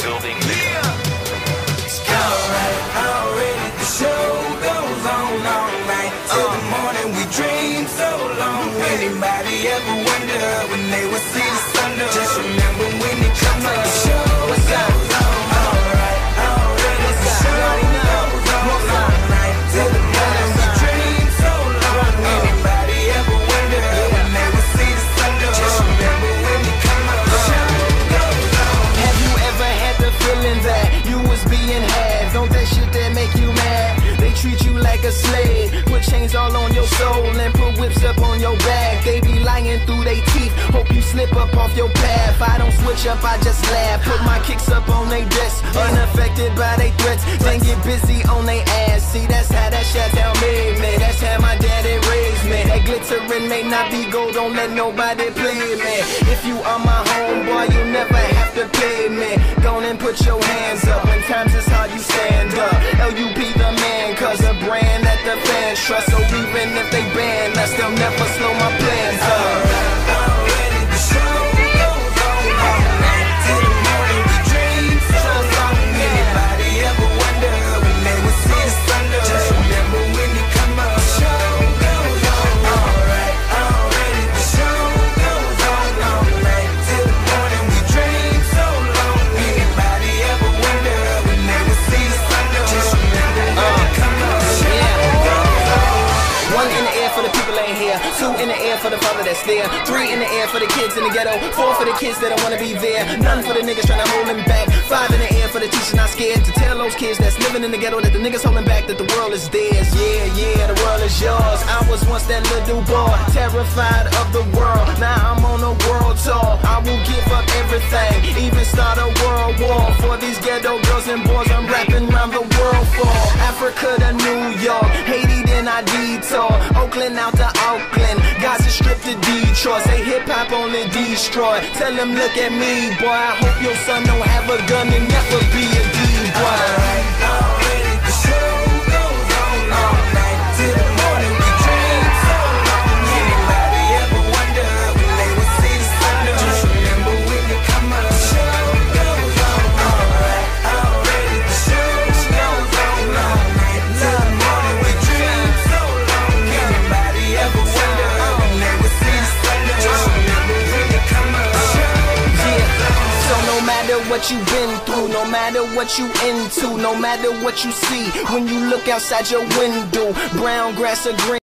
building. Alright, already the show goes on all night till the morning. We dream so long. Anybody ever wonder when they will see the sun? Just remember when it comes like the show goes treat you like a slave, put chains all on your soul and put whips up on your back. They be lying through their teeth, hope you slip up off your path. I don't switch up, I just laugh. Put my kicks up on they desk, unaffected by they threats. Then get busy on they ass. See, that's how that shit down made me. That's how my daddy raised me. That glittering may not be gold, don't let nobody play me. If you are my homeboy, you never have to pay me. Go and put your hands up. Trust. So even if they ban us, they'll never slow Two in the air for the father that's there. Three in the air for the kids in the ghetto. Four for the kids that don't wanna be there. None for the niggas trying to hold them back. Five in the air for the teacher not scared to tell those kids that's living in the ghetto that the niggas holding back that the world is theirs. Yeah, yeah, the world is yours. I was once that little boy, terrified of the world. Now I'm on a world tour. I will give up everything, even start a world war for these ghetto girls and boys. I'm rapping around the world for Africa to New York, Haiti then I detour, Oakland out to to Detroit. Say hip hop on the destroy. Tell them look at me, boy. I hope your son don't have a gun and never be a D boy. Alright, already the what you've been through, no matter what you into, no matter what you see, when you look outside your window, brown grass or green.